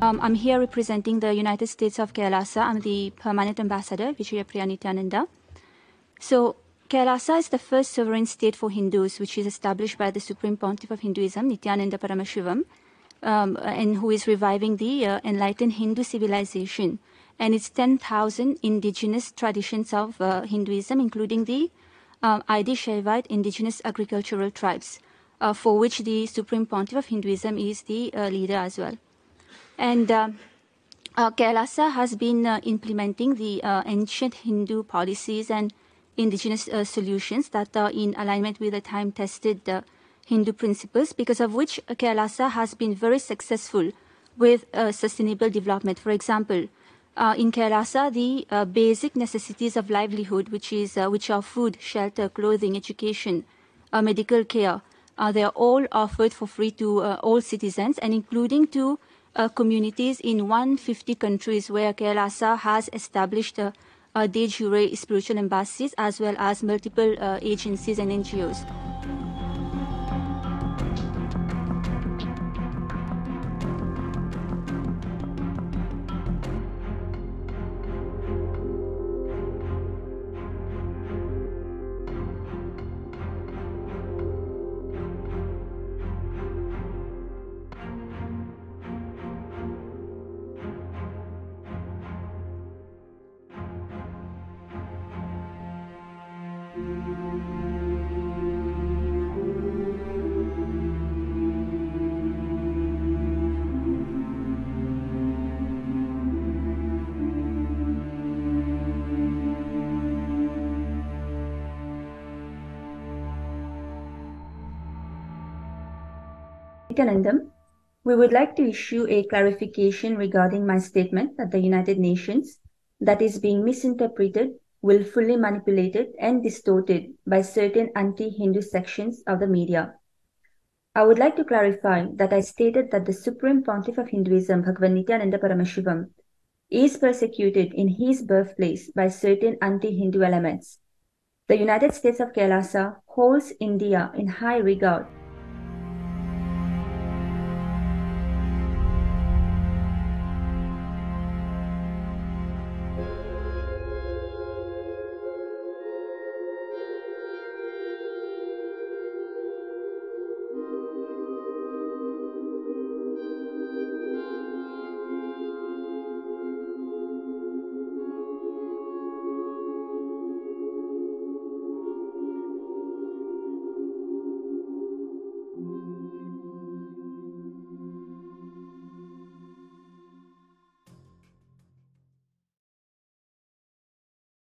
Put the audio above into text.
Um, I'm here representing the United States of Kailasa. I'm the permanent ambassador, Vijaya Nithyananda. So, Kailasa is the first sovereign state for Hindus, which is established by the Supreme Pontiff of Hinduism, Nithyananda Paramashivam, um, and who is reviving the uh, enlightened Hindu civilization and its 10,000 indigenous traditions of uh, Hinduism, including the um, Shaivite indigenous agricultural tribes, uh, for which the Supreme Pontiff of Hinduism is the uh, leader as well. And uh, uh, Kailasa has been uh, implementing the uh, ancient Hindu policies and indigenous solutions that are in alignment with the time tested uh, Hindu principles, because of which Kailasa has been very successful with sustainable development. For example, uh, in Kailasa, the uh, basic necessities of livelihood, which is uh, which are food, shelter, clothing, education, medical care, they are all offered for free to all citizens, and including to uh, communities in 150 countries where Kailasa has established uh, uh, de jure spiritual embassies as well as multiple uh, agencies and NGOs. Nithyanandam, we would like to issue a clarification regarding my statement that the United Nations that is being misinterpreted, willfully manipulated, and distorted by certain anti-Hindu sections of the media. I would like to clarify that I stated that the Supreme Pontiff of Hinduism, Bhagavan Nithyananda Paramashivam, is persecuted in his birthplace by certain anti-Hindu elements. The United States of Kailasa holds India in high regard